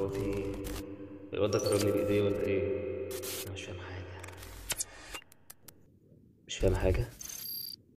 هو في الواد ده ضربني بايديه ولا إيه؟ أنا مش فاهم حاجة. مش فاهم حاجة؟